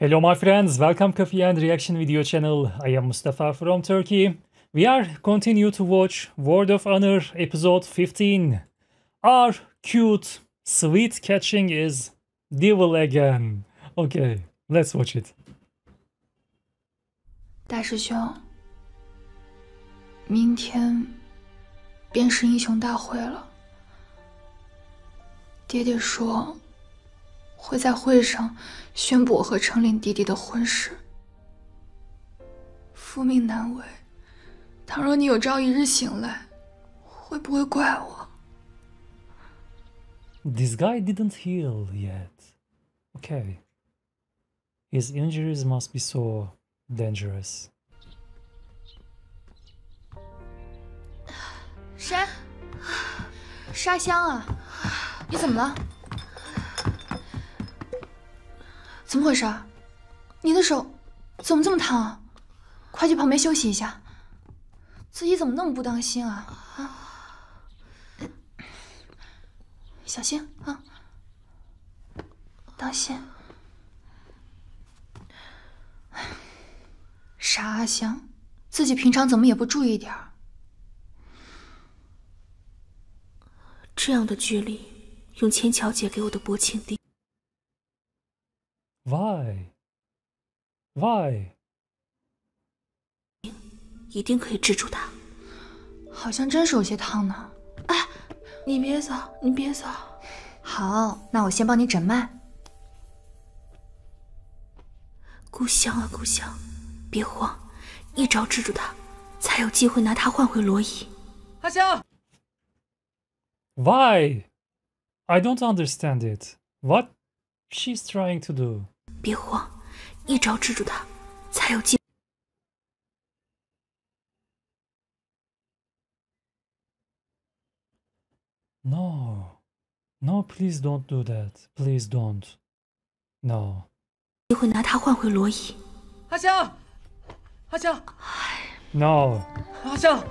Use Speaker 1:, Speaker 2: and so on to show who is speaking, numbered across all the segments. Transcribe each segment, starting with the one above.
Speaker 1: Hello my friends, welcome Coffee and Reaction video channel. I am Mustafa from Turkey. We are continue to watch World of Honor episode 15. Our cute, sweet catching is devil again. Okay, let's watch it.
Speaker 2: 大师兄，明天便是英雄大会了。爹爹说 会在会上宣布我和程岭弟弟的婚事。父命难违，倘若你有朝一日醒来，会不会怪我
Speaker 1: ？This guy didn't heal yet. Okay. His injuries must be so dangerous.
Speaker 2: 谁？是阿香啊！你怎么了？怎么回事？你的手怎么这么烫啊？快去旁边休息一下。自己怎么那么不当心啊？啊！小心啊！当心！傻阿香，自己平常怎么也不注意点儿？
Speaker 3: 这样的距离，用千乔姐给我的薄情地，
Speaker 1: Why? Why?
Speaker 3: 一定可以制住他。
Speaker 2: 好像真是有些烫呢。
Speaker 3: 你别走，你别走。
Speaker 2: 好，那我先帮你诊脉。
Speaker 3: 故乡啊，故乡，别慌，一招制住他，才有机会拿他换回罗伊。
Speaker 4: 阿香，
Speaker 1: Why? I don't understand it. What she's trying to do?
Speaker 3: 别慌，一招制住他，才有机。
Speaker 1: No. No, please don't do that. Please don't. No.
Speaker 3: 机会拿他换回罗伊。
Speaker 4: 阿香，阿香
Speaker 1: ，No.
Speaker 4: 阿香，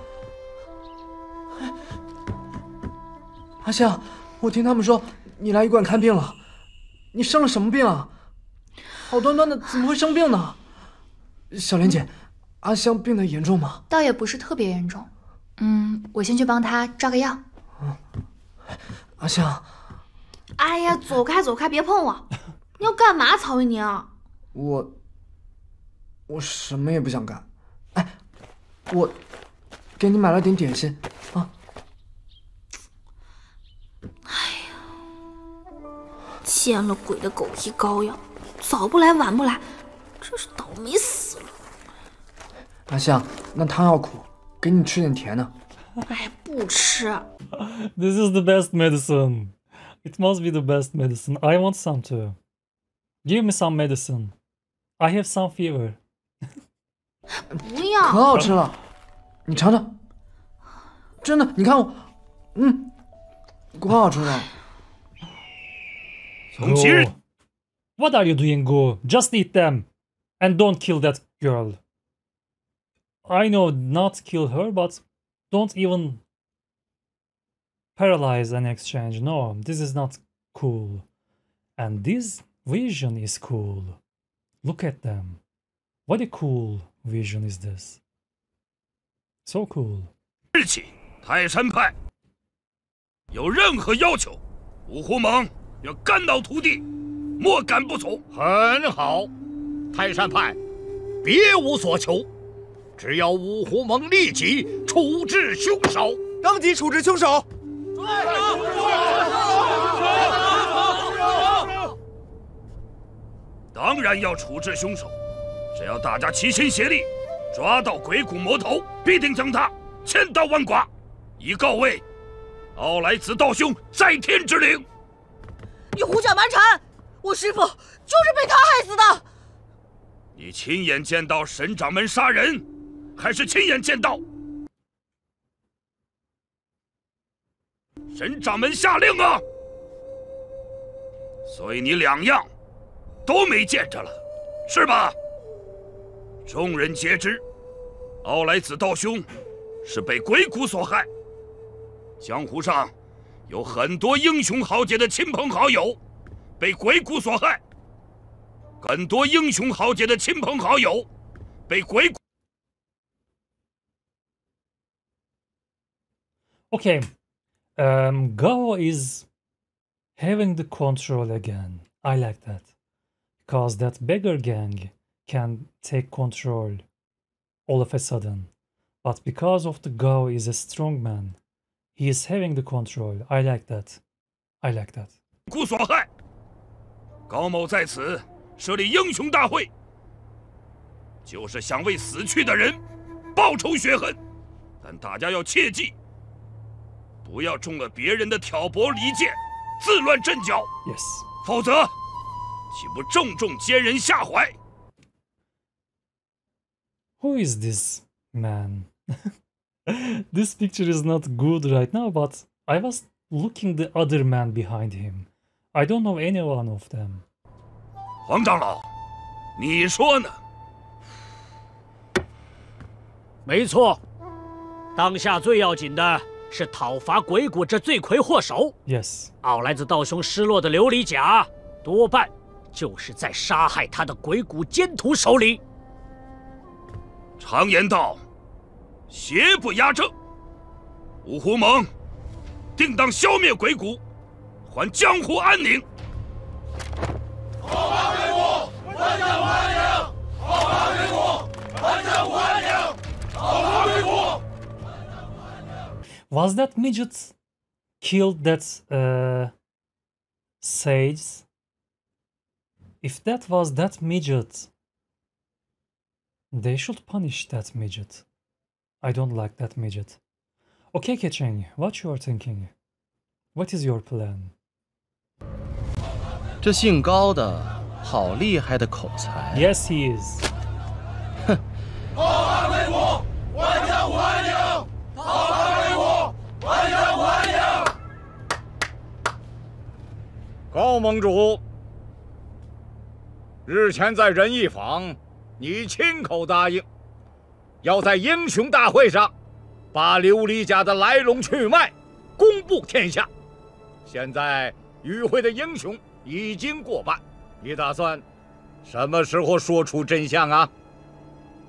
Speaker 4: 阿香，我听他们说你来医馆看病了，你生了什么病啊？好端端的怎么会生病呢？小莲姐，阿香病得严重吗？
Speaker 2: 倒也不是特别严重。嗯，我先去帮她抓个药。
Speaker 4: 阿香，
Speaker 5: 哎呀，走开走开，别碰我！你要干嘛，曹维宁？
Speaker 4: 我我什么也不想干。哎，我给你买了点点心啊。
Speaker 3: 哎呀见了鬼的狗皮膏药，早不来晚不来，真是倒霉死了。
Speaker 4: 阿香，那汤要苦，给你吃点甜的。
Speaker 5: 哎，不吃。
Speaker 1: This is the best medicine. It must be the best medicine. I want some too. Give me some medicine. I have some fever.
Speaker 5: 不要。
Speaker 4: 可好吃了，你尝尝。真的，你看我，嗯，可好吃了。
Speaker 1: Go. What are you doing, Go? Just eat them. And don't kill that girl. I know not kill her, but don't even paralyze an exchange. No, this is not cool. And this vision is cool. Look at them. What a cool vision is this. So cool.
Speaker 6: 日起，泰山派有任何要求，五湖盟要肝脑涂地， 莫敢不从。
Speaker 7: 很好，泰山派别无所求，只要五湖盟立即处置凶手。
Speaker 4: 当即处置凶手。
Speaker 6: 当然要处置凶手，只要大家齐心协力，抓到鬼谷魔头，必定将他千刀万剐，以告慰奥莱子道兄在天之灵。
Speaker 5: 你胡搅蛮缠！我师傅就是被他害死的。
Speaker 6: 你亲眼见到神掌门杀人，还是亲眼见到神掌门下令啊？所以你两样都没见着了，是吧？众人皆知，奥莱子道兄是被鬼谷所害。江湖上有很多英雄豪杰的亲朋好友被鬼谷所害。 很多英雄豪杰的亲朋好友被鬼谷
Speaker 1: Okay, um, Gao is having the control again. I like that because that beggar gang can take control all of a sudden, but because of the Gao is a strong man, he is having the control. I like that. I like that.
Speaker 6: 高某在此设立英雄大会，就是想为死去的人报仇雪恨。但大家要切记，不要中了别人的挑拨离间，自乱阵脚
Speaker 1: ，Yes.
Speaker 6: 否则岂不正中奸人下怀
Speaker 1: ？Who is this man? this picture is not good right now, but I was looking the other man behind him. I don't know any one of them.
Speaker 6: 黄长老，你说呢？
Speaker 7: 没错，当下最要紧的是讨伐鬼谷这罪魁祸首。
Speaker 1: Yes.
Speaker 7: 奥莱子道兄失落的琉璃甲，多半就是在杀害他的鬼谷奸徒手里。
Speaker 6: 常言道，邪不压正。五湖盟定当消灭鬼谷，还江湖安宁。
Speaker 1: Was that midget killed that uh, sage? If that was that midget, they should punish that midget. I don't like that midget. Okay, Kecheng, what you are thinking? What is your plan?
Speaker 8: 这姓高的好厉害的口才
Speaker 1: ，Yes, he is.
Speaker 7: 高盟主，日前在仁义坊，你亲口答应，要在英雄大会上把琉璃甲的来龙去脉公布天下。现在与会的英雄已经过半，你打算什么时候说出真相啊？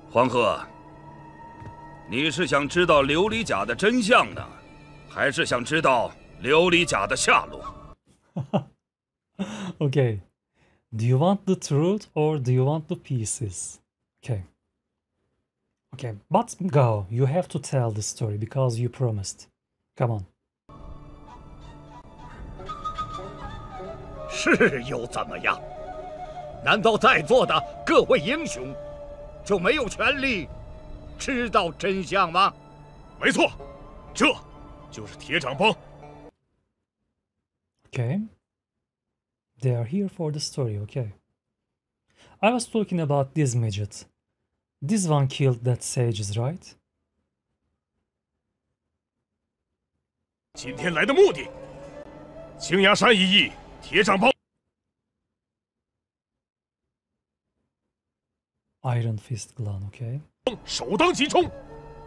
Speaker 6: 黄鹤，你是想知道琉璃甲的真相呢，还是想知道琉璃甲的下落？
Speaker 1: Okay. Do you want the truth or do you want the pieces? Okay. Okay, but go. You have to tell the story because you promised. Come on.
Speaker 7: 是又怎么样？难道在座的各位英雄就没有权利知道真相吗？
Speaker 6: 没错，这就是铁掌帮。
Speaker 1: Okay. They are here for the story, okay. I was talking about this midget. This one killed that sages, right?
Speaker 6: 今天来的目的，青崖山一役，铁掌帮
Speaker 1: Iron Fist clan, okay.
Speaker 6: 首当其冲，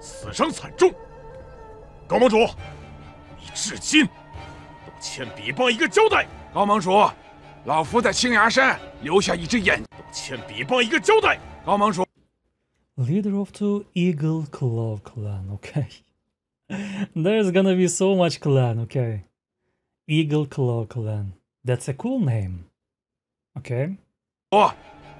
Speaker 6: 死伤惨重。高盟主，你至今都欠比帮一个交代。
Speaker 9: 高盟主，老夫在青崖山留下一只眼，
Speaker 6: 都欠比帮一个交代。
Speaker 9: 高盟主，
Speaker 1: Leader of the Eagle Claw clan, okay. There's gonna be so much clan, okay. Eagle Claw clan. That's a cool name. Okay.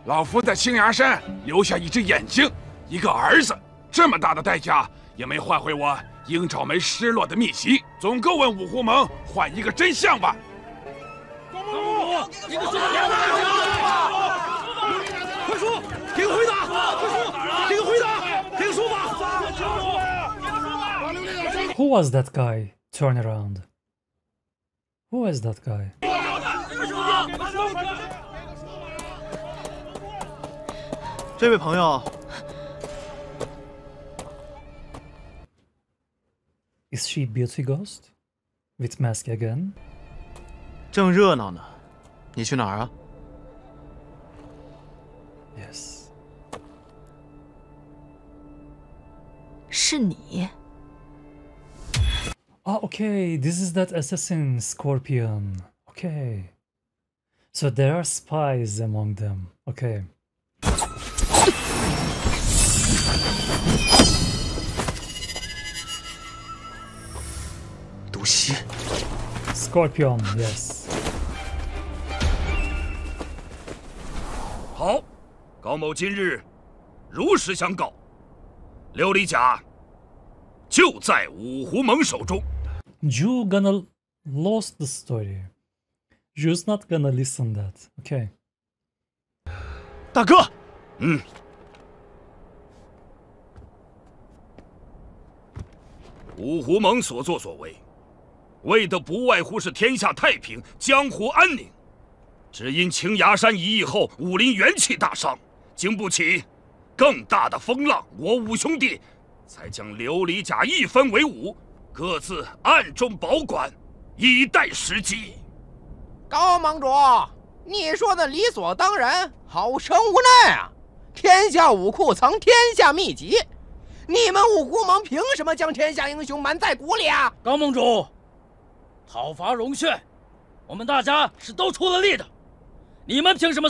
Speaker 9: 老夫在青崖山留下一只眼睛，一个儿子，这么大的代价也没换回我鹰爪梅失落的秘籍，总够问五湖盟换一个真相吧？
Speaker 7: 快说，给个回答！快说，给个回答，给个说法
Speaker 1: ！Who was that guy? Turn around. Who was that guy?
Speaker 8: 这位朋友，
Speaker 1: Is she Beauty Ghost? With mask again?
Speaker 8: 正热闹呢，你去哪儿啊？
Speaker 1: Yes.
Speaker 3: 是你，
Speaker 1: Ah, okay. This is that assassin Scorpion. Okay. So there are spies among them. Okay. Scorpion, yes.
Speaker 6: 好，高某今日如实相告，琉璃甲就在五湖盟手中。
Speaker 1: You gonna lost the story. You's not gonna listen that. Okay.
Speaker 8: 大哥，
Speaker 6: 嗯，五湖盟所作所为，为的不外乎是天下太平、江湖安宁。只因青崖山一役后，武林元气大伤，经不起更大的风浪，我五兄弟才将琉璃甲一分为五，各自暗中保管，以待时机。
Speaker 10: 高盟主，你说的理所当然，好生无奈啊！天下武库藏天下秘籍，你们五湖盟凭什么将天下英雄瞒在鼓里啊？
Speaker 11: 高盟主，讨伐龙血，我们大家是都出了力的，你们凭什么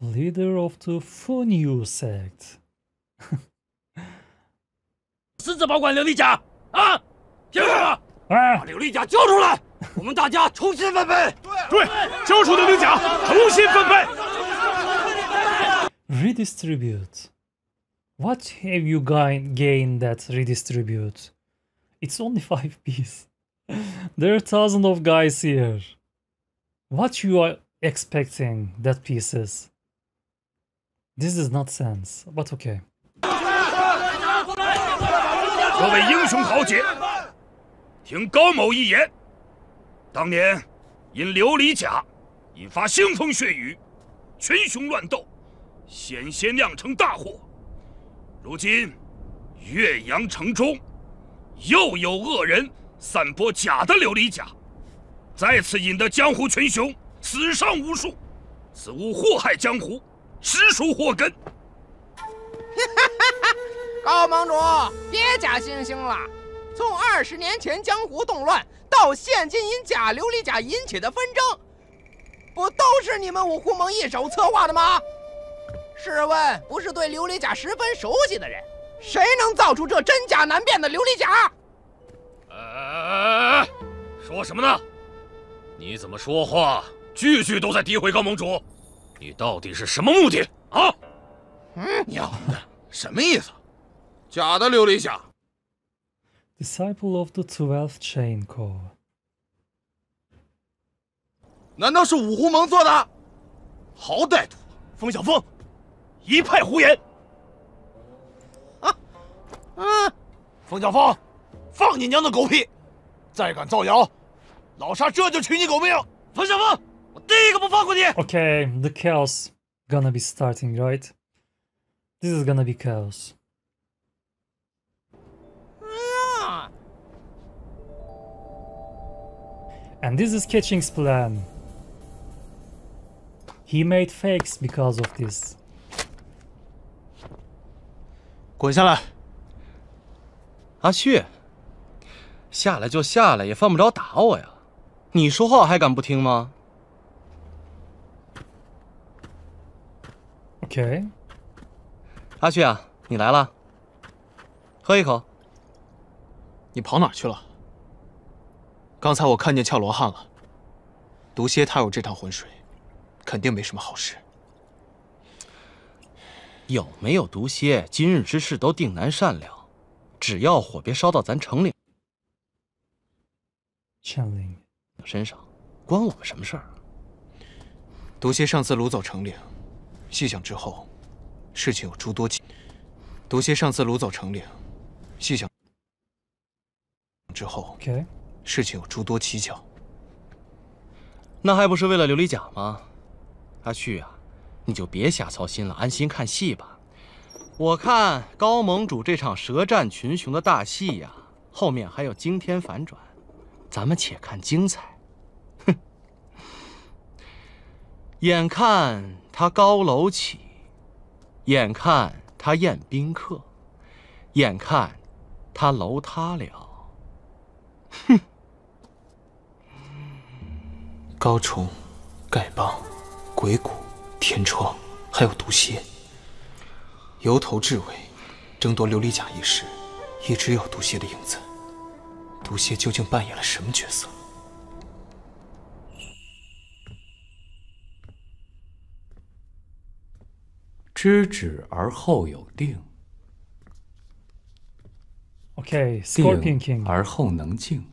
Speaker 1: ？Leader of the Funyu sect.
Speaker 11: 私自保管琉璃甲啊？凭什么？
Speaker 1: 啊
Speaker 11: 把琉璃甲交出来，我们大家重新分配。
Speaker 7: 对，交出琉璃甲，重新分配。
Speaker 1: Redistribute. What have you gain, gained that redistribute? It's only 5 piece. there are thousands of guys here. What you are expecting that pieces? This is not sense, but okay.
Speaker 6: 各位英雄豪杰，听高某一言。当年因琉璃甲引发腥风血雨，群雄乱斗，险些酿成大祸。 如今岳阳城中又有恶人散播假的琉璃甲，再次引得江湖群雄死伤无数，此物祸害江湖，实属祸根。
Speaker 10: 高盟主，别假惺惺了。从二十年前江湖动乱到现今因假琉璃甲引起的纷争，不都是你们五湖盟一手策划的吗？试问，不是对琉璃甲十分熟悉的人，谁能造出这真假难辨的琉璃甲？
Speaker 6: 呃，说什么呢？你怎么说话，句句都在诋毁高盟主？你到底是什么目的啊？
Speaker 10: 嗯，
Speaker 7: 娘的，什么意思？假的琉璃甲
Speaker 1: ，Disciple of the Twelfth Chain Core.
Speaker 7: 难道是五湖盟做的？好歹毒！风小凤，一派胡言！
Speaker 10: 嗯，
Speaker 7: 风小凤，放你娘的狗屁！再敢造谣，老沙这就取你狗命！
Speaker 11: 冯小凤，我第一个不放过你！
Speaker 1: Okay, the chaos gonna be starting, right? This is gonna be chaos.
Speaker 10: 啊，
Speaker 1: And this is Ketching's plan. He made fakes because of this.
Speaker 8: 滚下来！阿旭，下来就下来，也犯不着打我呀。你说话还敢不听吗
Speaker 1: ？Okay.
Speaker 8: 阿旭啊，你来了，喝一口。
Speaker 12: 你跑哪去了？刚才我看见俏罗汉了。毒蝎踏入这趟浑水，肯定没什么好事。
Speaker 8: 有没有毒蝎，今日之事都定难善了。只要火别烧到咱城里
Speaker 1: Channeling.
Speaker 8: 身上，关我们什么事儿？
Speaker 12: 毒蝎上次掳走城岭，细想之后，事情有诸多蹊。毒蝎上次掳走城岭，细想之后，事情有诸多蹊跷。
Speaker 8: 那还不是为了琉璃甲吗？阿旭啊，你就别瞎操心了，安心看戏吧。我看高盟主这场舌战群雄的大戏呀，后面还有惊天反转，咱们且看精彩。哼，眼看他高楼起，眼看他宴宾客，眼看他楼塌了。
Speaker 12: 哼高崇，丐帮、鬼谷、天窗，还有毒蝎，由头至尾，争夺琉璃甲一事，一直有毒蝎的影子。毒蝎究竟扮演了什么角色？
Speaker 13: 知止而后有定。
Speaker 1: Okay, Scorpion
Speaker 13: 定
Speaker 1: King.
Speaker 13: 而后能静。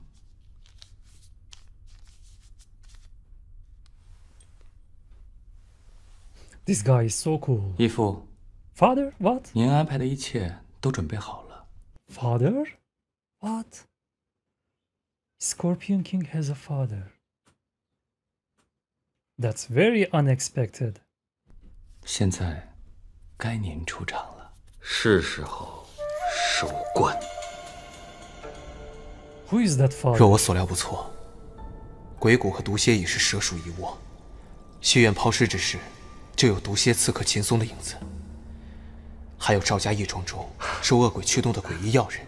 Speaker 1: This guy is so cool.
Speaker 13: 义父，
Speaker 1: Father, what?
Speaker 13: 您安排的一切都准备好了。
Speaker 1: Father? What? Scorpion King has a father. That's very unexpected.
Speaker 13: 现在，该您出场了。
Speaker 12: 是时候收官。
Speaker 1: Who is that father?
Speaker 12: 若我所料不错，鬼谷和毒蝎已是蛇鼠一窝。戏院抛尸之时， 就有毒蝎刺客秦松的影子，还有赵家义庄中受恶鬼驱动的诡异药人，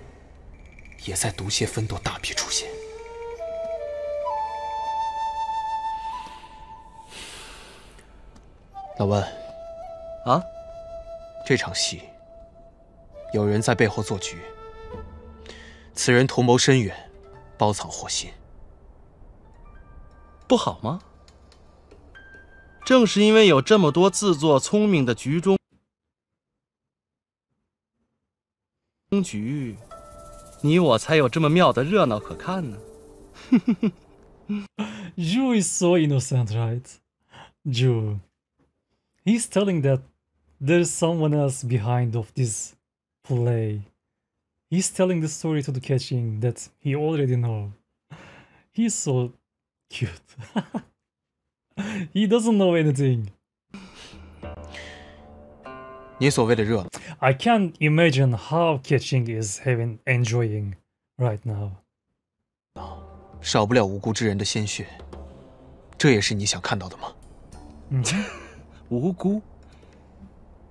Speaker 12: 也在毒蝎分舵大批出现。老温，
Speaker 8: 啊，
Speaker 12: 这场戏有人在背后做局，此人图谋深远，包藏祸心。
Speaker 8: 不好吗？正是因为有这么多自作聪明的局中局，你我才有这么妙的热闹可看呢。
Speaker 1: Ju is so innocent, right? Ju. He's telling that there's someone else behind of this play. He's telling the story to the catching that he already know. He's so cute. he doesn't know anything.
Speaker 12: 你所谓的热闹，
Speaker 1: I can't imagine how catching is having enjoying right now.
Speaker 12: 少不了无辜之人的鲜血，这也是你想看到的吗？
Speaker 8: 无辜。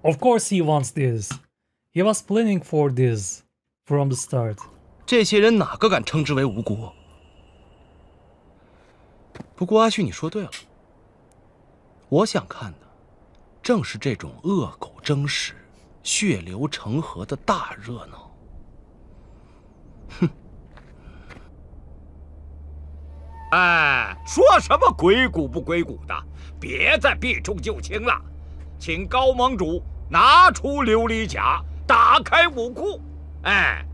Speaker 1: Of course he wants this. He was planning for this from the start.
Speaker 8: 这些人哪个敢称之为无辜？不过阿旭，你说对了， 我想看的正是这种恶狗争食、血流成河的大热闹。哼。
Speaker 7: 哎，说什么鬼谷不鬼谷的，别再避重就轻了，请高盟主拿出琉璃甲，打开武库，哎，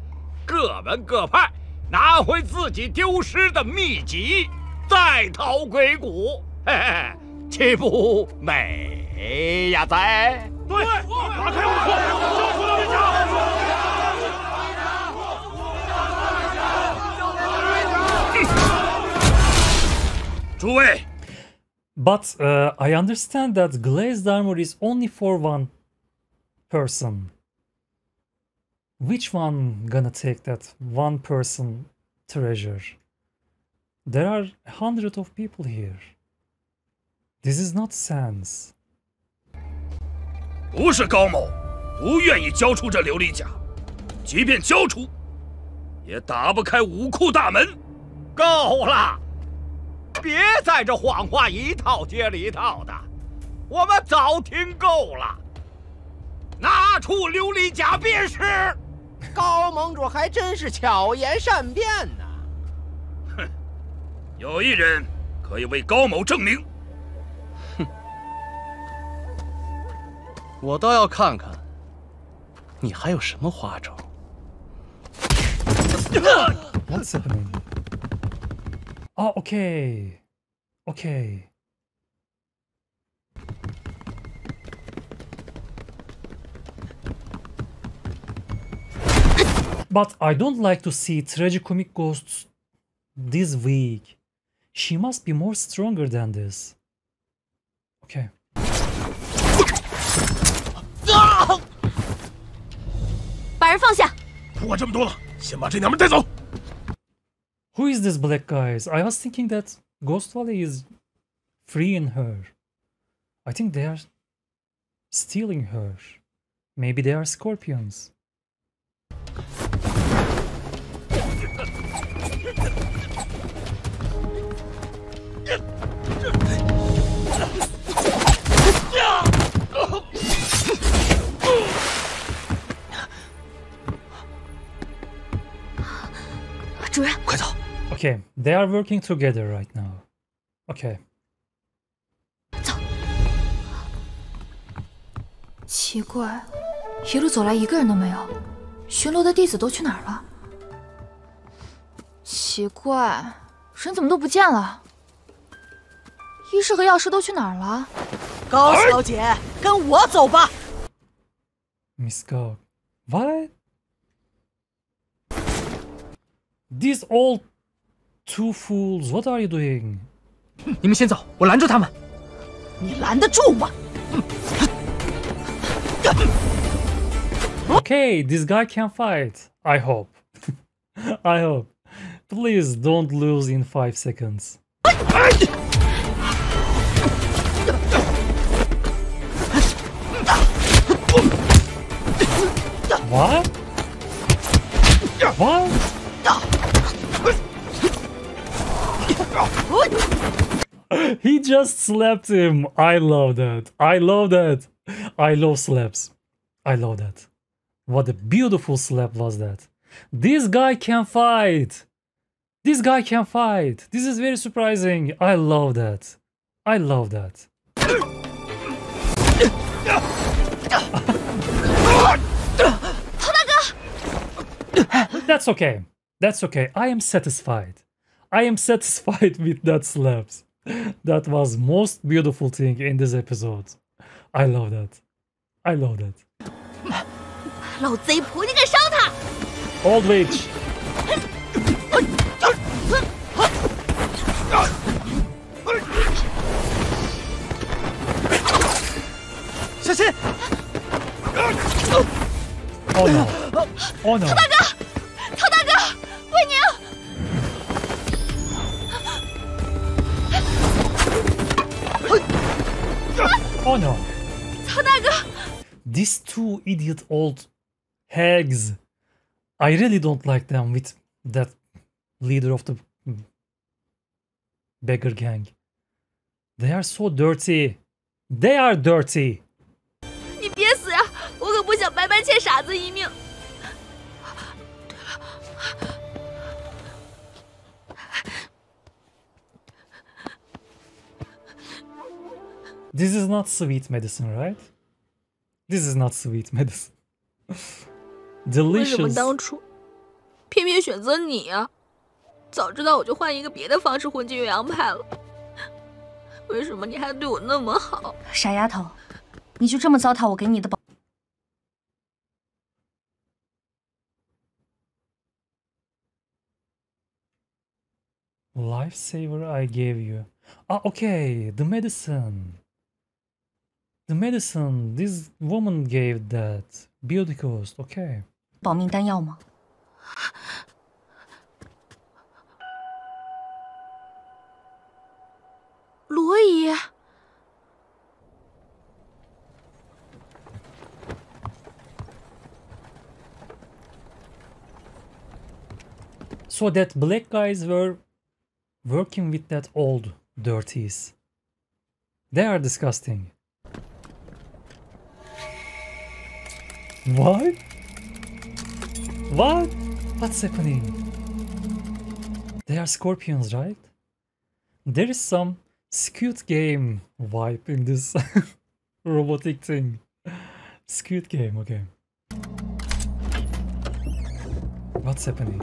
Speaker 7: 各门各派拿回自己丢失的秘籍，再讨鬼谷，嘿嘿，岂不美呀？哉！对，打开武库，交出琉璃甲。
Speaker 6: 诸位，
Speaker 1: But uh, I understand that glazed armor is only for one person. Which one gonna take that one person treasure? There are hundreds of people here. This is not sense.
Speaker 6: 不是高某不愿意交出这琉璃甲，即便交出，也打不开武库大门。
Speaker 7: 够了！别在这谎话一套接了一套的，我们早听够了。拿出琉璃甲便是。
Speaker 10: 高盟主还真是巧言善辩呢。
Speaker 6: 哼，有一人可以为高某证明。
Speaker 8: 我倒要看看，你还有什么花招。
Speaker 1: What's happening? Oh, okay. Okay. But I don't like to see tragicomic ghosts this weak. She must be more stronger than this. Okay.
Speaker 3: 人放下！
Speaker 9: 不管这么多了，先把这娘们带走。
Speaker 1: Who is this black guys? I was thinking that Ghost Valley is freeing her. I think they are stealing her. Maybe they are scorpions. Okay, they are working together right now. Okay.
Speaker 2: 奇怪，一路走来一个人都没有，巡逻的弟子都去哪儿了？奇怪，人怎么都不见了？医师和药师都去哪儿了？
Speaker 5: 高小姐，跟我走吧。
Speaker 1: Miss Gog. What? These old two fools, what are you doing?
Speaker 4: 你们先走，我拦住他们。
Speaker 5: 你拦得住吗？
Speaker 1: Okay, this guy can fight. I hope. I hope. Please don't lose in five seconds. What? What? he just slapped him. I love that. I love that. I love slaps. I love that. What a beautiful slap was that. This guy can fight. This guy can fight. This is very surprising. I love that. I love that. That's okay. That's okay. I am satisfied. I am satisfied with that slaps That was most beautiful thing in this episode. I love that. I love that.
Speaker 3: 老贼婆，你敢伤他？
Speaker 1: Old witch.
Speaker 4: 小心！
Speaker 1: Oh no. Oh no. Oh no.
Speaker 3: 曹大哥，
Speaker 1: These two idiot old hags. I really don't like them with that leader of the beggar gang. They are so dirty. They are dirty.
Speaker 3: 你别死呀！我可不想白白欠傻子一命。
Speaker 1: This is not sweet medicine, right? This is not sweet medicine.
Speaker 3: 为什么
Speaker 1: Delicious.
Speaker 3: 当初偏偏选择你呀、早知道我就换一个别的方式混进岳阳派了。为什么你还对我那么好？
Speaker 14: 傻丫头，你就这么糟蹋我给你的宝？
Speaker 1: Lifesaver I gave you. Ah, okay, the medicine. The medicine this woman gave that. Beauty cost, okay.
Speaker 14: 保命丹药吗？
Speaker 3: 罗姨，
Speaker 1: So that black guys were working with that old dirties. They are disgusting. What? What? What's happening? They are scorpions, right? There is some Squid Game vibe in this robotic thing. Squid Game, okay. What's happening?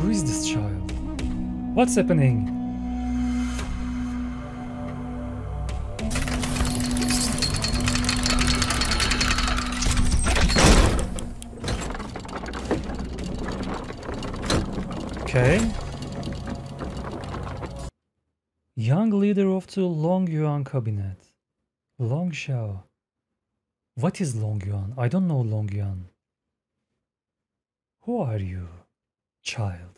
Speaker 1: Who is this child? What's happening? Okay. Young leader of the Longyuan cabinet. Long Xiao. What is Longyuan? I don't know Longyuan. Who are you, child?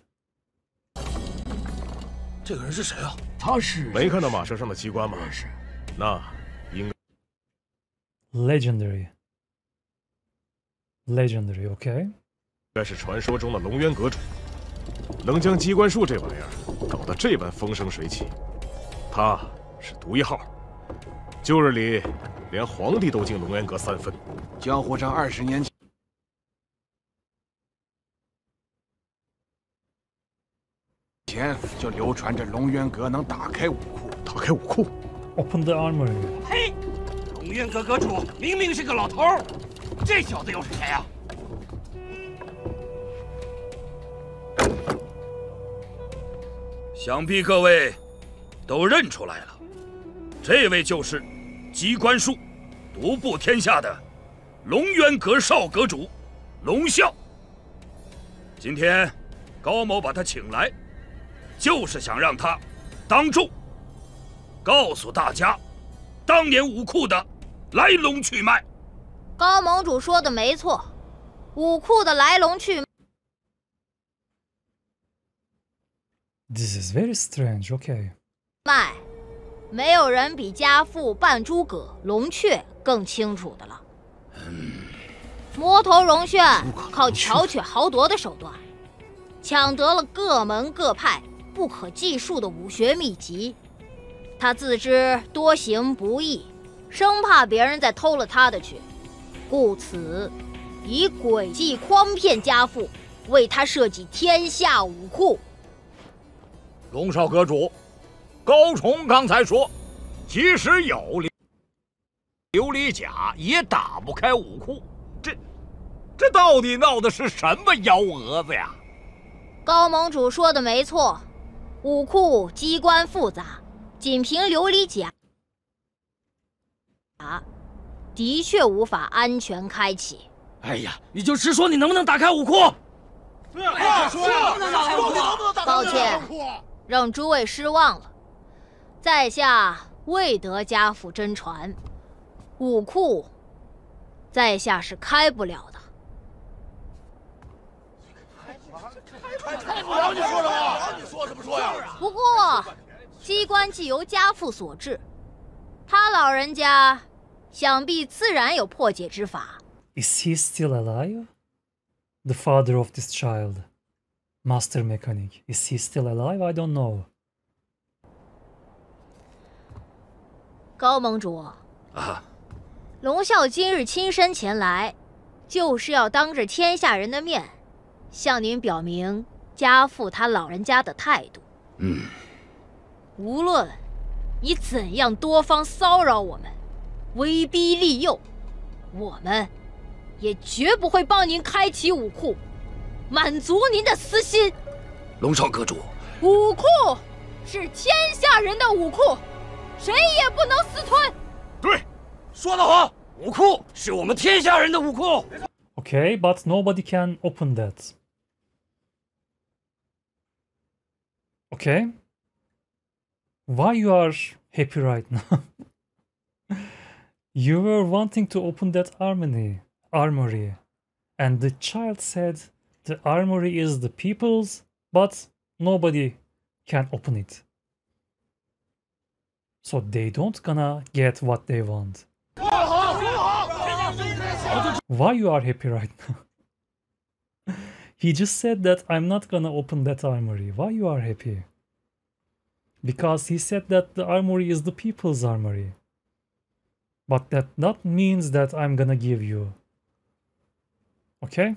Speaker 15: 这个人是谁啊？
Speaker 4: 他是
Speaker 15: 没看到马车上的机关吗？是，那应
Speaker 1: Legendary. Legendary, okay.
Speaker 15: 该是传说中的龙渊阁主， 能将机关术这玩意儿搞得这般风生水起，他是独一号。旧日里连皇帝都敬龙渊阁三分。
Speaker 9: 江湖上二十年前就流传着龙渊阁能打开武库，
Speaker 15: 打开武库。
Speaker 1: Open the armory.
Speaker 6: 嘿，龙渊阁阁主明明是个老头，这小子又是谁啊？想必各位都认出来了，这位就是机关术独步天下的龙渊阁少阁主龙啸。今天高某把他请来，就是想让他当众告诉大家当年武库的来龙去脉。
Speaker 3: 高盟主说的没错，武库的来龙去脉。
Speaker 1: This is very strange. Okay.
Speaker 3: 脉，没有人比家父扮诸葛龙雀更清楚的了。魔头龙炫靠巧取豪夺的手段，抢得了各门各派不可计数的武学秘籍。他自知多行不义，生怕别人再偷了他的去，故此以诡计诓骗家父，为他设计天下武库。
Speaker 7: 龙少阁主，高崇刚才说，即使有琉琉璃甲，也打不开武库。这，这到底闹的是什么幺蛾子呀？
Speaker 3: 高盟主说的没错，武库机关复杂，仅凭琉璃甲，啊，的确无法安全开启。
Speaker 11: 哎呀，你就直说你能不能打开武库？
Speaker 3: 抱歉，让诸位失望了。在下未得家父真传，武库，在下是开不了的。
Speaker 10: 你说什么？你说什么说呀？
Speaker 3: 不过，机关既由家父所制，他老人家想必自然有破解之法。
Speaker 1: Is he still alive? The father of this child, Master Mechanic. Is he still alive? I don't know.
Speaker 3: 高盟主，
Speaker 6: 啊，
Speaker 3: 龙啸今日亲身前来，就是要当着天下人的面，向您表明家父他老人家的态度。
Speaker 6: 嗯，
Speaker 3: 无论你怎样多方骚扰我们，威逼利诱，我们也绝不会帮您开启武库，满足您的私心。
Speaker 6: 龙少阁主，
Speaker 3: 武库是天下人的武库，谁也不能私吞。
Speaker 6: 对，说得好，武库是我们天下人的武库。
Speaker 1: Okay, but nobody can open that. Okay. Why you are happy right now? you were wanting to open that armory, armory, and the child said the armory is the people's, but nobody can open it. So they don't gonna get what they want. Why you are happy right now? he just said that I'm not gonna open that armory. Why you are happy? Because he said that the armory is the people's armory. But that not means that I'm gonna give you. Okay?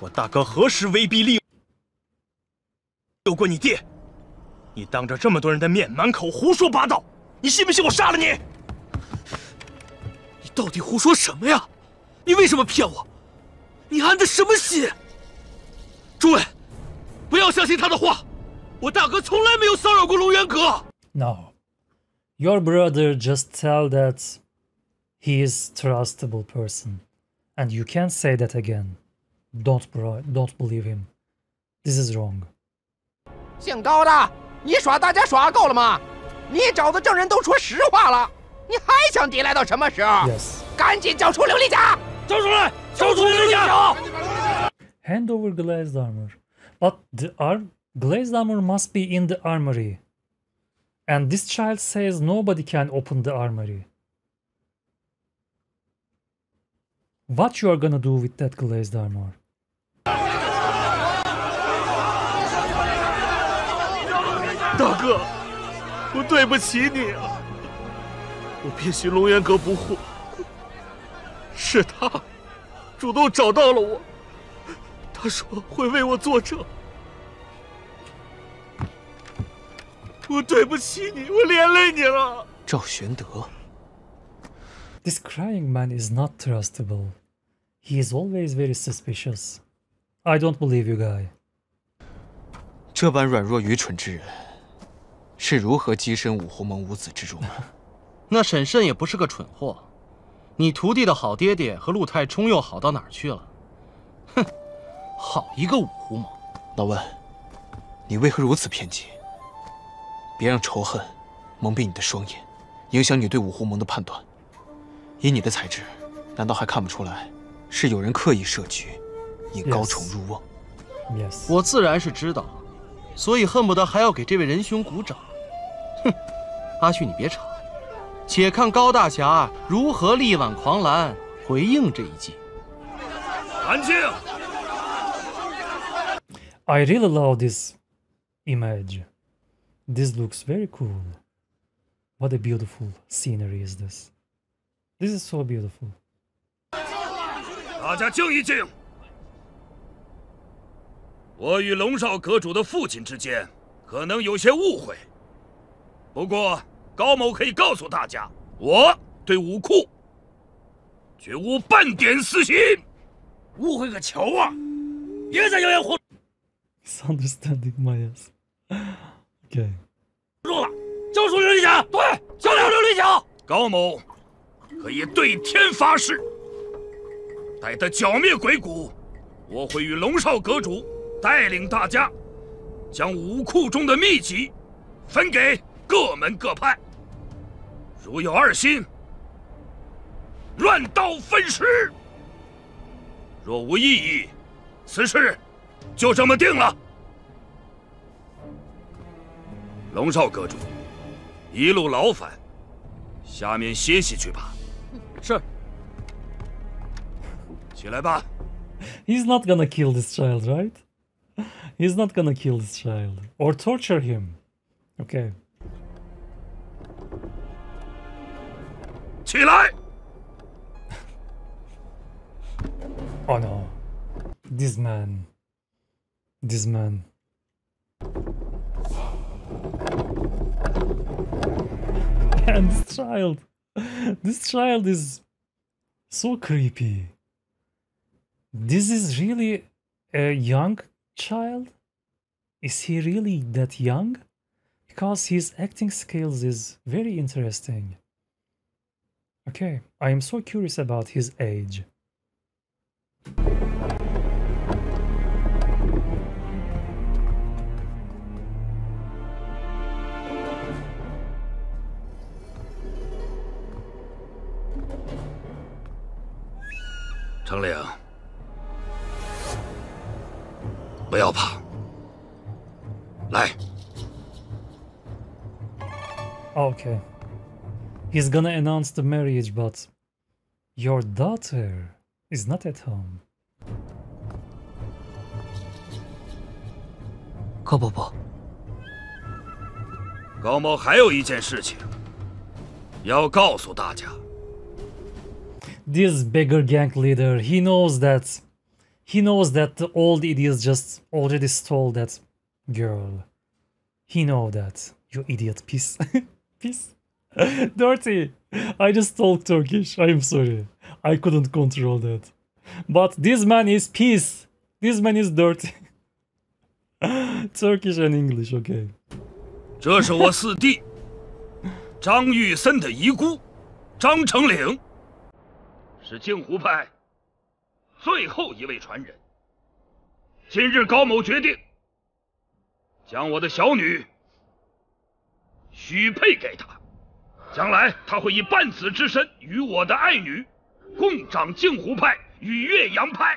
Speaker 8: 我大哥何时威逼利诱过你爹？你当着这么多人的面满口胡说八道，你信不信我杀了你？
Speaker 16: 你到底胡说什么呀？你为什么骗我？你安的什么心？诸位，不要相信他的话，我大哥从来没有骚扰过龙渊阁。
Speaker 1: No. Your brother just tell that he is trustable person. And you can't say that again. Don't bro don't believe him. This is wrong.
Speaker 10: 姓高的，你耍大家耍够了吗？ 你找的证人都说实话了，你还想抵赖到什么时候
Speaker 1: Yes.
Speaker 10: 赶紧交出琉璃甲！
Speaker 11: 交出来！交出琉璃甲！
Speaker 1: Hand over glazed armor. But the ar- glazed armor must be in the armory. And this child says nobody can open the armory. What you are gonna do with that glazed armor?
Speaker 16: 大哥，我对不起你啊！我必须龙渊阁不护，是他主动找到了我，他说会为我作证。我对不起你，我连累你了。
Speaker 12: 赵玄德
Speaker 1: ，This crying man is not trustable. He is always very suspicious. I don't believe you, guy.
Speaker 12: 这般软弱愚蠢之人，是如何跻身五湖盟五子之中的？
Speaker 8: 那沈慎也不是个蠢货，你徒弟的好爹爹和陆太冲又好到哪儿去了？哼，好一个五湖盟！
Speaker 12: 老温，你为何如此偏激？别让仇恨蒙蔽你的双眼，影响你对五湖盟的判断。以你的才智，难道还看不出来是有人刻意设局，引高宠入瓮
Speaker 1: ？Yes.
Speaker 8: 我自然是知道，所以恨不得还要给这位仁兄鼓掌。哼，阿旭，你别吵，且看高大侠如何力挽狂澜回应这一击。
Speaker 6: 安静
Speaker 1: ！I really love this image. This looks very cool. What a beautiful scenery is this. This is so beautiful.
Speaker 6: 大家静一静。我与龙少阁主的父亲之间可能有些误会，不过高某可以告诉大家，我对武库绝无半点私心。
Speaker 11: 误会个球啊！别再妖言惑
Speaker 1: Misunderstanding Mayas. Okay.
Speaker 11: 众了，交出琉璃甲！对，交出琉璃甲！
Speaker 6: 高某可以对天发誓，待他剿灭鬼谷，我会与龙少阁主带领大家，将武库中的秘籍分给各门各派。如有二心，乱刀分尸；若无异议，此事就这么定了。龙少阁主，一路劳烦，下面歇息去吧。
Speaker 16: 是。
Speaker 6: 起来吧。
Speaker 1: He's not gonna kill this child, right? He's not gonna kill this child or torture him. Okay.
Speaker 6: 起来
Speaker 1: ！Oh no. This man. This man. And this child. This child is so creepy. This is really a young child? Is he really that young? Because his acting skills is very interesting. Okay, I am so curious about his age.
Speaker 6: 程岭，不要怕，来，
Speaker 1: Okay. He's gonna announce the marriage, but your daughter is not at home.
Speaker 12: 高伯伯，
Speaker 6: 高某还有一件事情要告诉大家。
Speaker 1: This beggar gang leader, he knows that he knows that the old idiots just already stole that girl. He know that. You idiot piece. piece. Dirty. I just talk Turkish. I'm sorry. I couldn't control that. But this man is peace. This man is dirty. Turkish and English, okay.
Speaker 6: 这是我四弟张玉森的遗孤张成岭，是镜湖派最后一位传人。今日高某决定将我的小女 许配给他。 将来他会以半子之身与我的爱女共掌镜湖派与岳阳派。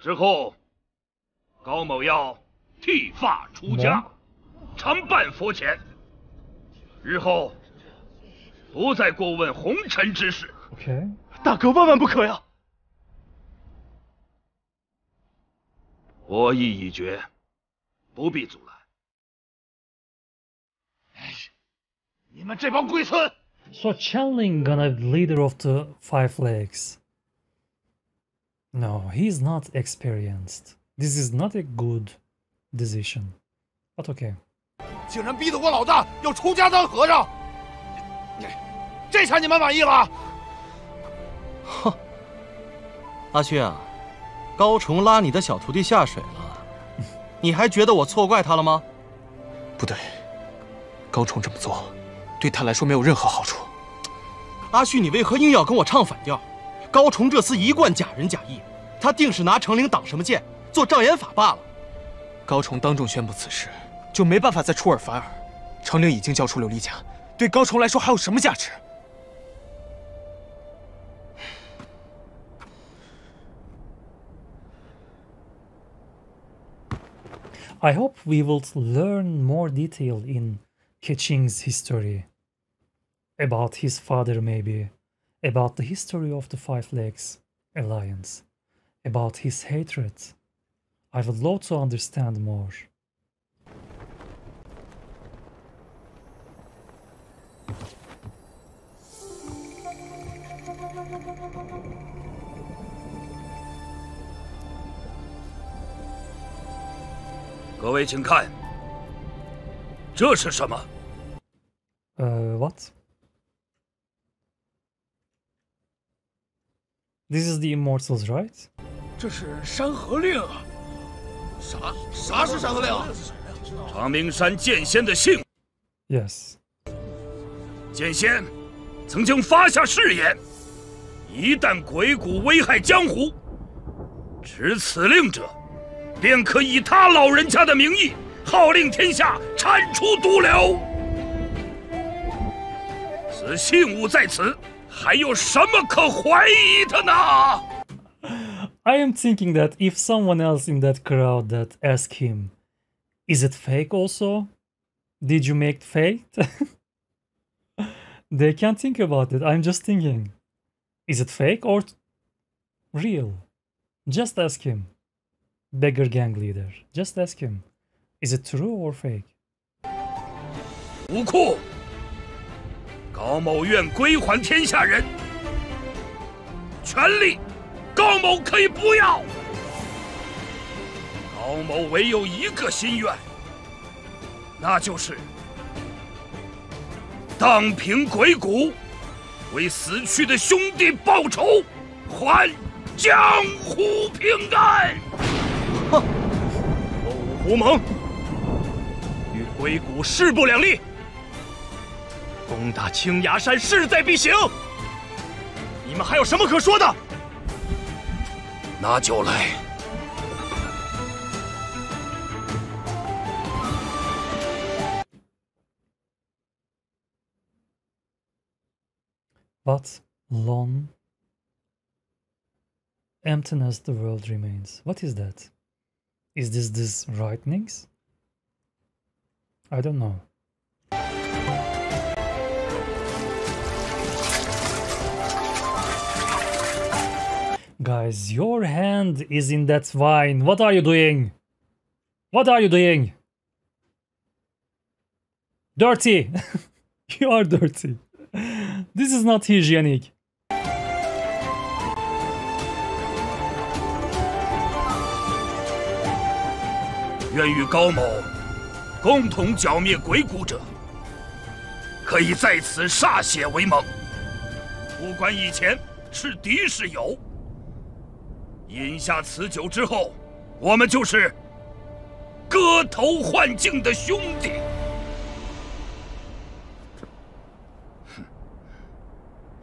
Speaker 6: 之后，高某要剃发出家，常伴佛前。日后不再过问红尘之事。
Speaker 1: OK，
Speaker 16: 大哥万万不可呀！
Speaker 6: 我意已决，不必阻拦。
Speaker 16: 你们这帮龟孙
Speaker 1: ！So Chanling gonna leader of the Five Legs. No, he's not experienced. This is not a good decision. But okay.
Speaker 16: 竟然逼得我老大要出家当和尚，这下你们满意了？
Speaker 8: 哼，阿旭啊，高崇拉你的小徒弟下水了，你还觉得我错怪他了吗？
Speaker 12: 不对，高崇这么做，对他来说没有任何好处。
Speaker 8: 阿旭，你为何硬要跟我唱反调？高崇这厮一贯假仁假义，他定是拿程灵挡什么剑，做障眼法罢了。
Speaker 12: 高崇当众宣布此事，就没办法再出尔反尔。程灵已经交出琉璃甲，对高崇来说还有什么价值？
Speaker 1: I hope we will learn more detail in Keqing's history. About his father, maybe. About the history of the Five Legs Alliance. About his hatred. I would love to understand more.
Speaker 6: 各位请看，这是什么
Speaker 1: ？Uh, what? This is the Immortals, right?
Speaker 16: 这是山河令啊！啥啥是山河令？
Speaker 6: 长明山剑仙的信。
Speaker 1: Yes.
Speaker 6: 剑仙曾经发下誓言，一旦鬼谷危害江湖，持此令者，便可以他老人家的名义，号令天下，铲除毒瘤。此信物在此，还有什么可怀疑的呢？
Speaker 1: I am thinking that if someone else in that crowd that asked him, is it fake also? Did you make fake? they can't think about it. I'm just thinking, is it fake or real? Just ask him. Beggar gang leader. Just ask him. Is it true or fake?
Speaker 6: 无库，高某愿归还天下人，权力，高某可以不要。高某唯有一个心愿，那就是荡平鬼谷，为死去的兄弟报仇，还江湖平安。
Speaker 16: 哼，我五湖盟与鬼谷势不两立，攻打青崖山势在必行。你们还有什么可说的？
Speaker 6: 那就来。
Speaker 1: But lone emptiness the world remains. What is that? Is this this writings? I don't know. Guys, your hand is in that vine. What are you doing? What are you doing? Dirty! you are dirty. This is not hygienic.
Speaker 6: 愿与高某共同剿灭鬼谷者，可以在此歃血为盟。不管以前是敌是友，饮下此酒之后，我们就是割头换颈的兄弟。哼，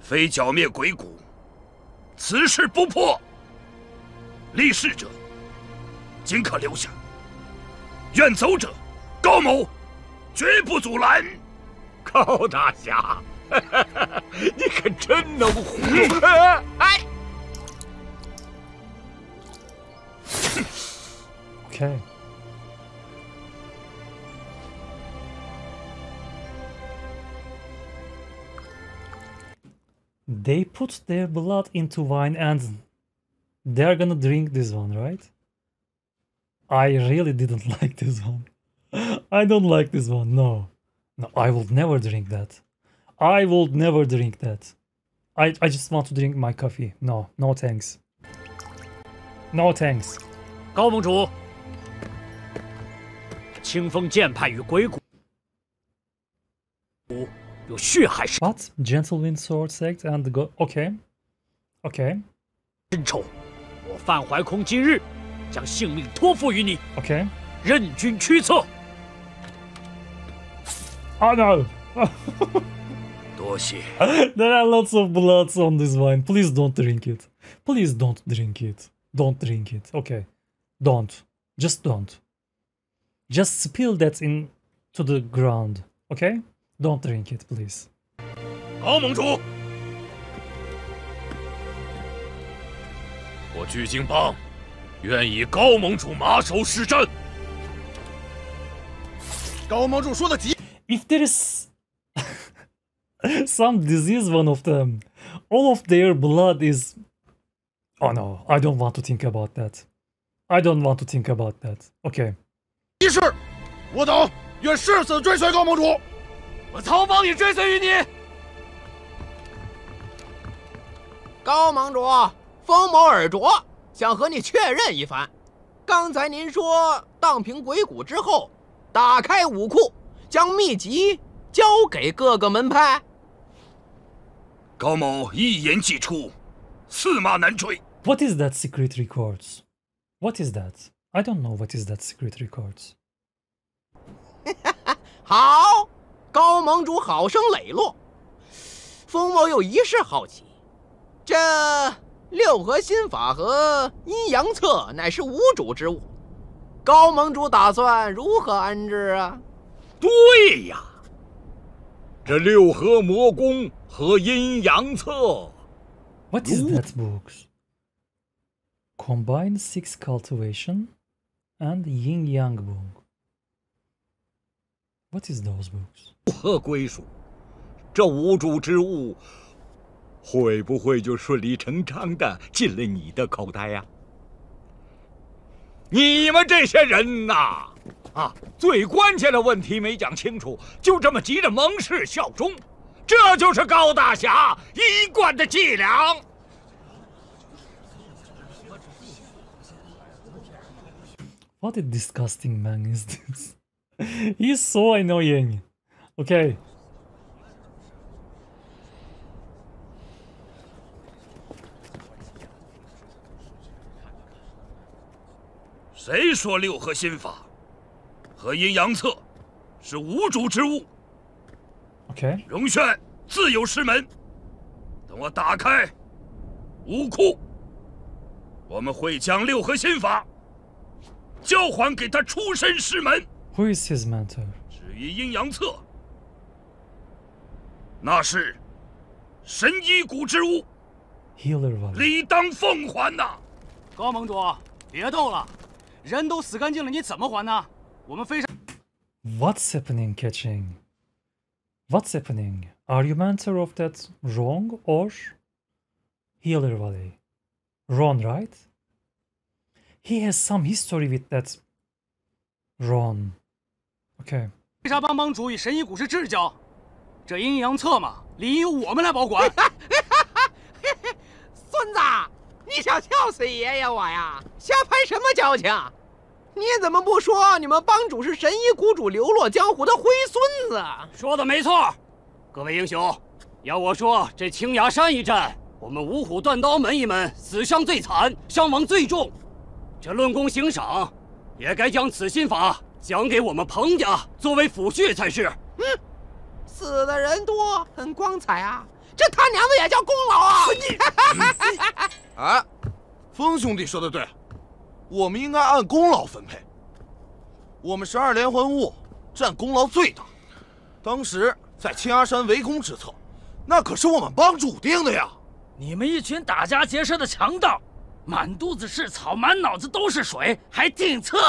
Speaker 6: 非剿灭鬼谷，此事不破，立誓者尽可留下，愿走者高某绝不阻拦。
Speaker 7: 高大侠，你可真能胡！哎。
Speaker 1: Okay. They put their blood into wine and they're gonna drink this one, right? I really didn't like this one. I don't like this one. No. No, I will never drink that. I will never drink that. I, I just want to drink my coffee. No, no thanks. No thanks.
Speaker 11: 高盟主，清风剑派与鬼谷有血海深
Speaker 1: What? Gentle Wind Sword Sect and go. Okay. Okay.
Speaker 11: 仇，我范怀空今日 将性命托付于你，
Speaker 1: Okay.
Speaker 11: 任君驱策。
Speaker 1: Oh no!
Speaker 6: 多谢。
Speaker 1: there are lots of bloods on this wine. Please don't drink it. Please don't drink it. Don't drink it. Okay. Don't. Just don't. Just spill that in to the ground. Okay? Don't drink it, please.
Speaker 6: 高盟主，我巨鲸帮 愿以高盟主马首是瞻。
Speaker 10: 高盟主说的极。
Speaker 1: If there is some disease, one of them, all of their blood is. Oh no, I don't want to think about that. I don't want to think about that. Okay.
Speaker 10: 一是，我等愿誓死追随高盟主。
Speaker 11: 我曹帮也追随于你。
Speaker 10: 高盟主，风某耳拙，想和你确认一番。刚才您说荡平鬼谷之后，打开武库，将秘籍交给各个门派。
Speaker 6: 高某一言既出，驷马难追。
Speaker 1: What is that secret records? What is that? I don't know what is that secret records.
Speaker 10: 好，高盟主好生磊落。风某有一事好奇，这六合心法和阴阳册乃是无主之物，高盟主打算如何安置啊？
Speaker 7: 对呀，这六合魔功和阴阳册。
Speaker 1: What is that books? Combine six cultivation and yin yang book. What is those books?
Speaker 7: 如何归属？这无主之物会不会就顺理成章的进了你的口袋呀？你们这些人呐，啊，最关键的问题没讲清楚，就这么急着盟誓效忠，这就是高大侠一贯的伎俩。
Speaker 1: What a disgusting man is this? He's so annoying. Okay.
Speaker 6: 谁说六合心法和阴阳册是无主之物.荣炫自有师门，等我打开武库，我们会将六合心法交还给他出身师门。
Speaker 1: Who is his mentor?
Speaker 6: 至于阴阳册，那是神医谷之物.理当奉还呐！
Speaker 11: 高盟主，别斗了，人都死干净了，你怎么还呢？我们非常。
Speaker 1: What's happening, catching? What's happening? Are you mentor of that wrong or Healer Valley? Ron, right? He has some history with that Ron. Okay.
Speaker 11: 黑沙帮帮主与神医谷是至交，这阴阳册嘛，理应由我们来保管。
Speaker 10: 孙子，你想笑死爷爷我呀？瞎拍什么交情？你怎么不说你们帮主是神医谷主流落江湖的灰孙子？
Speaker 11: 说的没错，各位英雄，要我说，这青崖山一战，我们五虎断刀门一门死伤最惨，伤亡最重。这论功行赏，也该将此心法讲给我们彭家作为抚恤才是。
Speaker 10: 嗯，死的人多，很光彩啊，这他娘的也叫功劳啊！
Speaker 17: 你，哎，风兄弟说的对，
Speaker 8: 我们应该按功劳分配。我们十二连环坞占功劳最大，当时在青崖山围攻之策，那可是我们帮主定的呀。
Speaker 17: 你们一群打家劫舍的强盗，满肚子是草，满脑子都是水，还定策？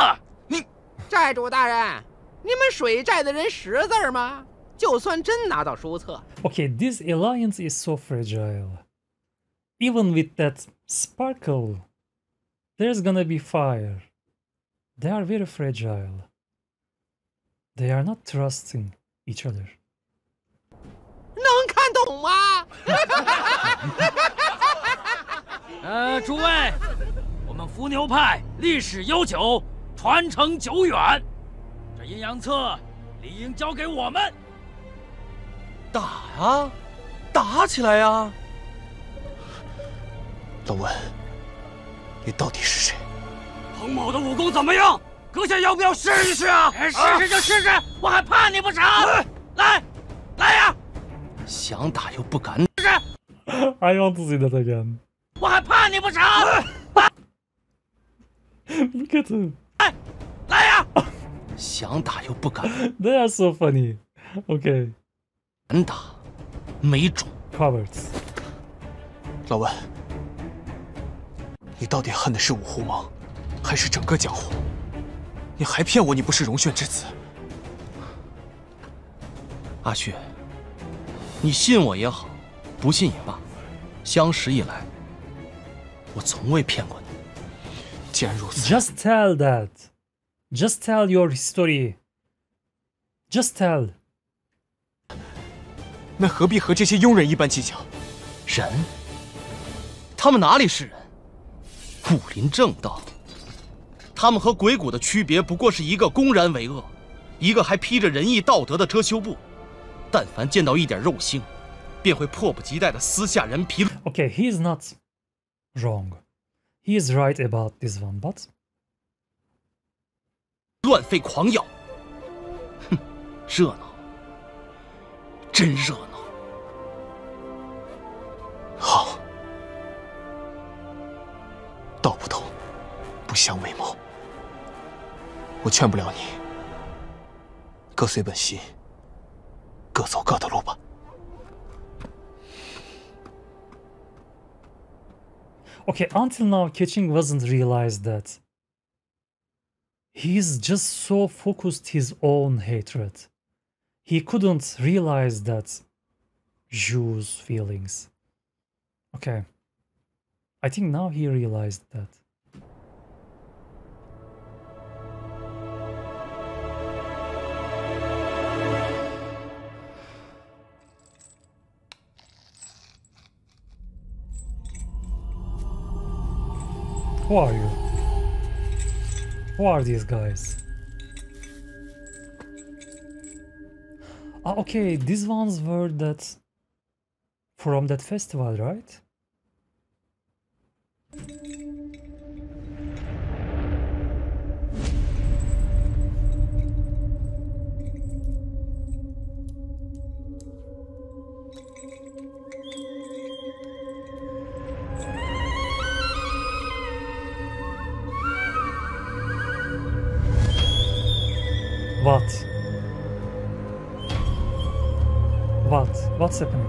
Speaker 8: 你，
Speaker 10: 寨主大人，你们水寨的人识字吗？就算真拿到书册。
Speaker 1: Okay, this alliance is so fragile. Even with that sparkle, there's gonna be fire. They are very fragile. They are not trusting each other.
Speaker 10: 能看懂吗？
Speaker 17: 呃，诸位，我们伏牛派历史悠久，传承久远，这阴阳册理应交给我们。
Speaker 8: 打呀，打起来呀！
Speaker 12: 老文，你到底是谁？
Speaker 17: 彭某的武功怎么样？阁下要不要试一试啊？试试就试试，我还怕你不成？来，来呀！
Speaker 8: 想打又不敢。
Speaker 1: I want to see that again.
Speaker 17: 我还怕你不成
Speaker 1: ？Look at them.
Speaker 17: 来呀！
Speaker 8: 想打又不敢。
Speaker 1: They are so funny. Okay.
Speaker 8: 敢打，没种。
Speaker 1: Cowards.
Speaker 12: 老温，你到底恨的是五湖盟，还是整个江湖？你还骗我你不是荣炫之子？
Speaker 8: 阿旭，你信我也好，不信也罢，相识以来，我从未骗过你。
Speaker 12: 既然如此
Speaker 1: ，Just tell that. Just tell your history. Just tell.
Speaker 12: 那何必和这些庸人一般计较？
Speaker 8: 人，他们哪里是人？武林正道，他们和鬼谷的区别不过是一个公然为恶，一个还披着仁义道德的遮羞布。但凡见到一点肉腥，便会迫不及待的撕下人皮。
Speaker 1: Okay, he is not wrong. He is right about this one, but
Speaker 8: 乱吠狂咬，哼，热闹，真热闹。
Speaker 12: 好，道不同，不相为谋。我劝不了你，各随本心，各走各的路吧。
Speaker 1: okay, until now Keqing wasn't realized that he's just so focused his own hatred. He couldn't realize that Zhu's feelings. Okay. I think now he realized that. Who are you? Who are these guys? Ah, okay, these ones were that from that festival, right? What's happening?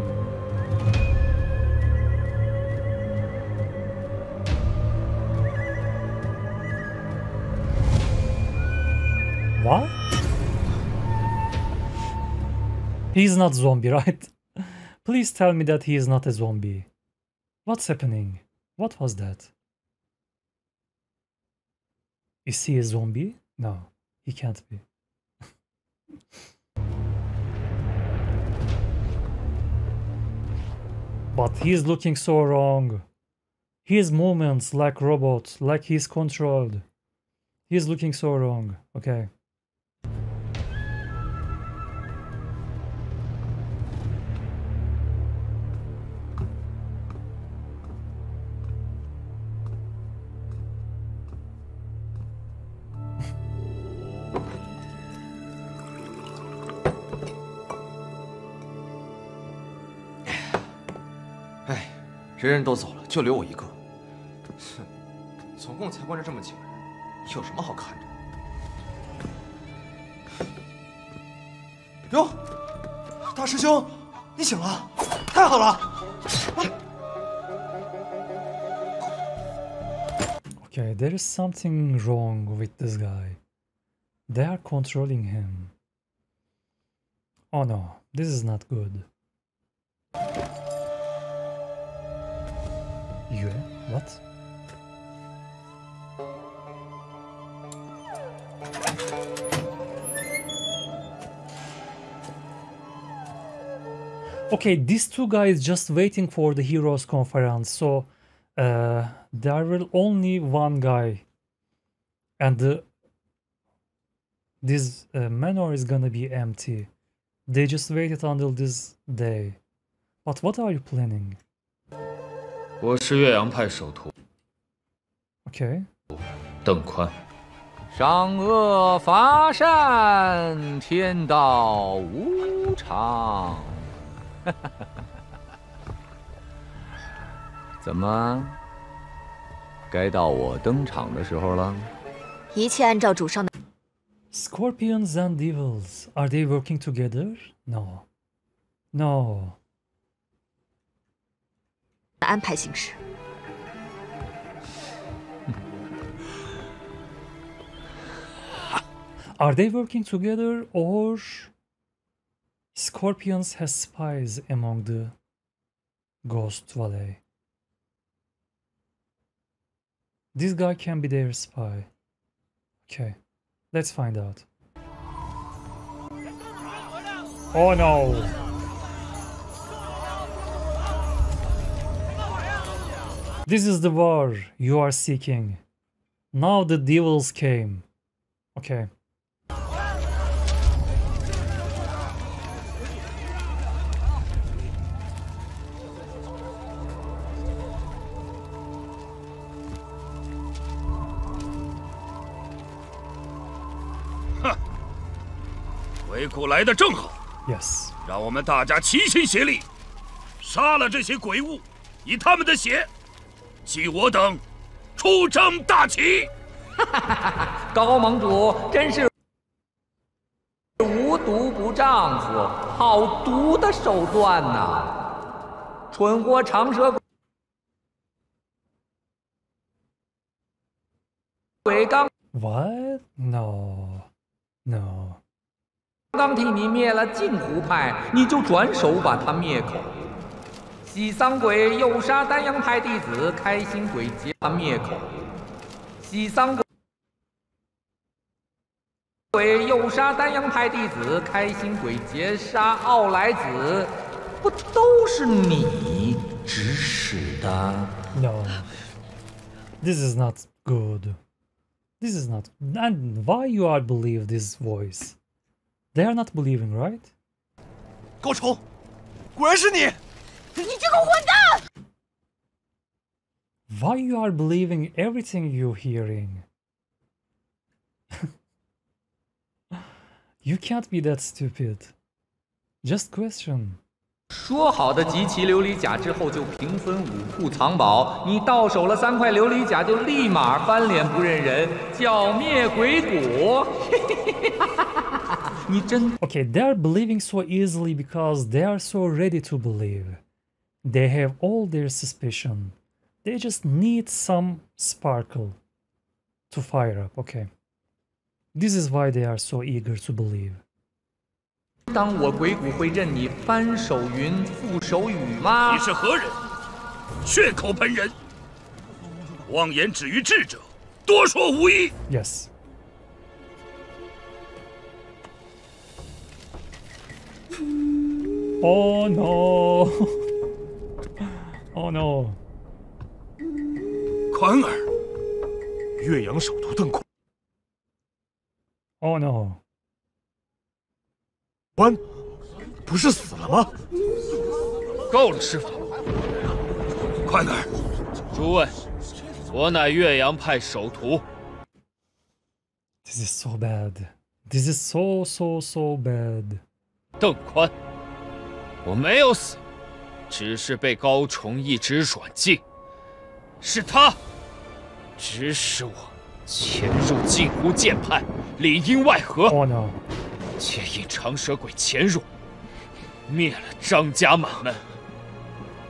Speaker 1: What? He's not zombie, right? Please tell me that he is not a zombie. What's happening? What was that? Is he a zombie? No, he can't be. But he's looking so wrong. His movements like robot, like he's controlled. He's looking so wrong. Okay.
Speaker 12: “人人都走了，就留我一个。哼，总共才关着这么几个人，
Speaker 8: 有什么好看的？
Speaker 4: 哟，大师兄，你醒了，太好了
Speaker 1: ！Okay, there is something wrong with this guy. They are controlling him. Oh no, this is not good. Yue? What? Okay, these two guys just waiting for the heroes conference, so uh, there will only one guy, and the this uh, manor is gonna be empty. They just waited until this day. But what are you planning?
Speaker 18: 我是岳阳派首徒
Speaker 1: Okay.
Speaker 18: 邓宽。
Speaker 19: 赏恶罚善，天道无常。怎么，该到我登场的时候了？
Speaker 3: 一切按照主上的
Speaker 1: Scorpions and devils, are they working together? No. No.
Speaker 3: 安排行事。
Speaker 1: Are they working together or Scorpions has spies among the Ghost Valley? This guy can be their spy. Okay, let's find out. Oh no! This is the war you are seeking. Now the devils came. Okay.
Speaker 6: 鬼谷来的正好，
Speaker 1: Yes.
Speaker 6: 让我们大家齐心协力，杀了这些鬼物，以他们的血， 继我等出征大齐。
Speaker 19: 高盟主真是无毒不丈夫，好毒的手段呐！蠢货长舌鬼刚
Speaker 1: What? No. No.
Speaker 19: 刚替你灭了镜湖派，你就转手把他灭口。喜丧鬼诱杀丹阳派弟子，开心鬼劫他灭口。喜丧鬼。鬼诱杀丹阳派弟子，开心鬼劫杀奥莱子，不都是你指使的
Speaker 1: ？No. This is not good. This is not. And why you are believe this voice? They are not believing, right?
Speaker 4: 高崇，果然是你！
Speaker 5: 你这个混蛋！
Speaker 1: Why you are believing everything you hearing? you can't be that stupid. Just question.
Speaker 19: 说好的集齐琉璃甲之后就平分五库藏宝，你到手了三块琉璃甲就立马翻脸不认人，剿灭鬼谷。你真
Speaker 1: Okay, they are believing so easily because they are so ready to believe. They have all their suspicion. They just need some sparkle to fire up. Okay. This is why they are so eager to believe.
Speaker 19: 当我鬼谷会认你翻手云覆手雨吗？
Speaker 6: 你是何人？血口喷人，妄言止于智者，多说无益。
Speaker 1: Yes. Oh no. oh no.
Speaker 6: 宽儿，
Speaker 15: 岳阳首徒邓宽
Speaker 1: ，Oh no.
Speaker 15: 宽，不是死了吗？
Speaker 18: 够了，师傅。
Speaker 6: 快点，
Speaker 18: 诸位，我乃岳阳派首徒
Speaker 1: ，This is so bad. This is so so so bad.
Speaker 18: 邓宽。我没有死，只是被高崇一直软禁。是他指使我
Speaker 7: 潜入镜湖剑派，里应外合。
Speaker 1: 哦 no！
Speaker 7: 接引长蛇鬼潜入，灭了张家满门。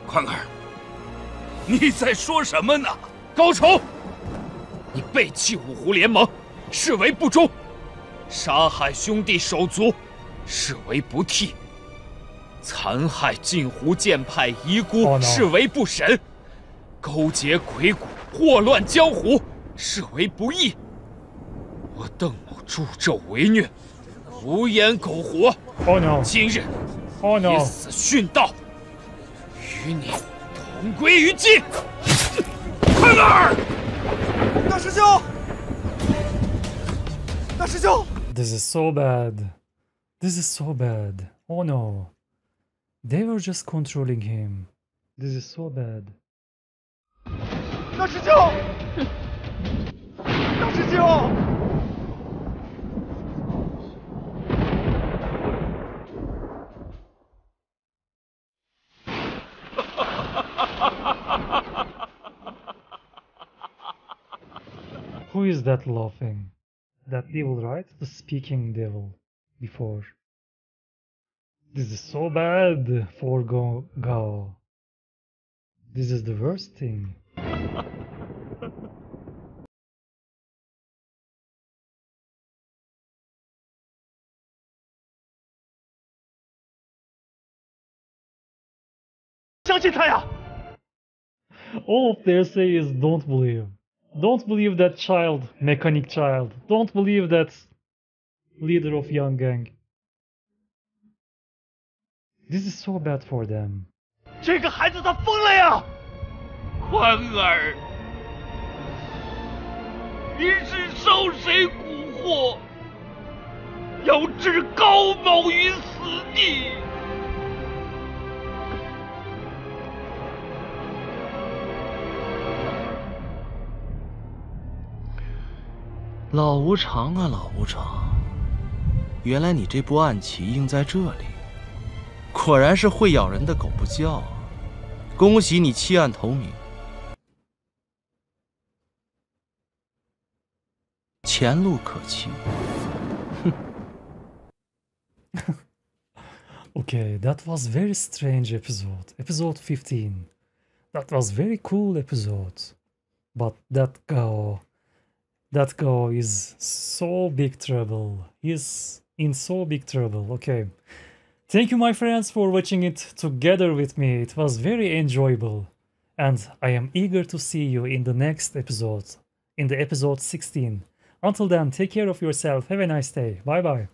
Speaker 20: 宽儿，你在说什么呢？
Speaker 7: 高崇，你背弃五湖联盟，视为不忠；杀害兄弟手足，视为不悌；残害镜湖剑派遗孤
Speaker 1: ，Oh
Speaker 7: 视为不审；勾结鬼谷，祸乱江湖，视为不义。我邓某助纣为虐，无颜苟活。
Speaker 1: Oh no！
Speaker 7: 今日
Speaker 1: Oh
Speaker 7: 以
Speaker 1: no！
Speaker 7: 死殉道，与你同归于尽。
Speaker 20: 宽儿，
Speaker 21: 大师兄，大师兄
Speaker 1: ，This is so bad. This is so bad. Oh no. They were just controlling him. This is so bad.
Speaker 21: Notification! Notification!
Speaker 1: Who is that laughing? That devil, right? The speaking devil. Before. This is so bad for Go Gao. This is the worst thing. All of their say is don't believe. Don't believe that child, mechanic child. Don't believe that leader of young gang. This is so bad for them.
Speaker 6: 这个孩子他疯了呀！
Speaker 20: 宽儿，
Speaker 6: 你是受谁蛊惑，要置高某于死地？
Speaker 8: 老无常啊，老无常！原来你这步暗棋应在这里，果然是会咬人的狗不叫啊！恭喜你弃暗投明，前路可期。
Speaker 1: Okay, that was very strange episode. Episode 15. That was very cool episode. But that Gao that Gao is so big trouble. He's in so big trouble. Okay. Thank you my friends for watching it together with me. It was very enjoyable. And I am eager to see you in the next episode. In the episode 16. Until then, take care of yourself. Have a nice day. Bye bye.